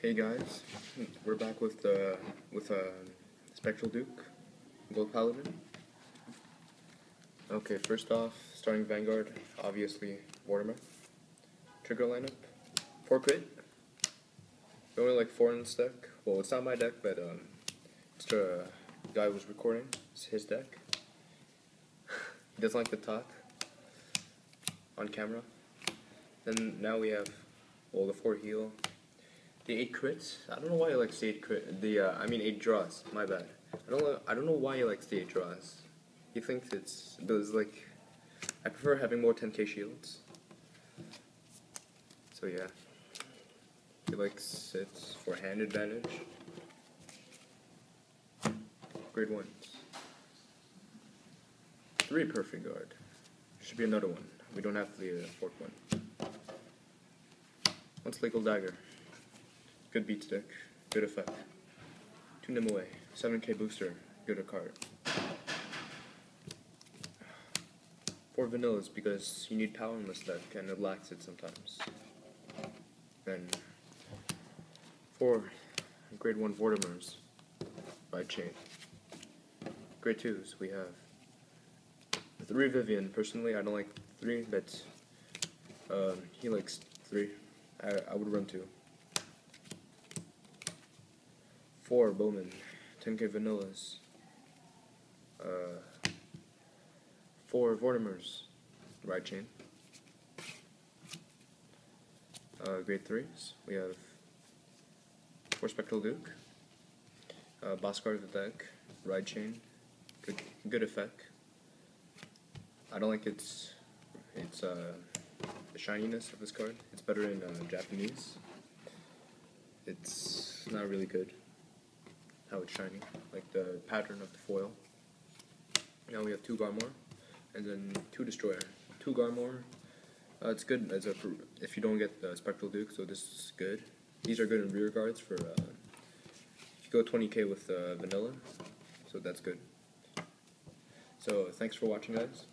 Hey guys, we're back with uh, with uh, Spectral Duke, Gold Paladin. Okay, first off, starting Vanguard, obviously Vortimer. Trigger lineup, four crit. Only like four in this deck. Well, it's not my deck, but um, it's the guy who was recording. It's his deck. he doesn't like to talk on camera. Then now we have, well, the four heal, the eight crits. I don't know why he likes the eight crit. The uh, I mean eight draws. My bad. I don't. know- I don't know why he likes the eight draws. He thinks it's it's like. I prefer having more 10k shields. So yeah. He likes it for hand advantage. Grade ones. Three perfect guard. Should be another one. We don't have the uh, fourth one. Once legal dagger. Good beat stick. Good effect. Tune them away. 7k booster. Good card. Four vanillas because you need power in this deck and it lacks it sometimes. Then four grade one Vortimers by chain. Grade twos we have three Vivian. Personally I don't like three, but um, he likes three. I, I would run two. Four Bowman, 10k Vanillas. Uh, four Vortimers, right chain. Uh, grade threes, we have four Spectral Duke. Uh, boss card of the deck, ride chain, good good effect. I don't like its its uh, the shininess of this card. It's better in uh, Japanese. It's not really good how it's shiny, like the pattern of the foil. Now we have two Garmore, and then two Destroyer. Two Garmore, uh, it's good as a if you don't get the Spectral Duke, so this is good. These are good in rear guards for uh, if you go 20k with uh, vanilla, so that's good. So thanks for watching, guys.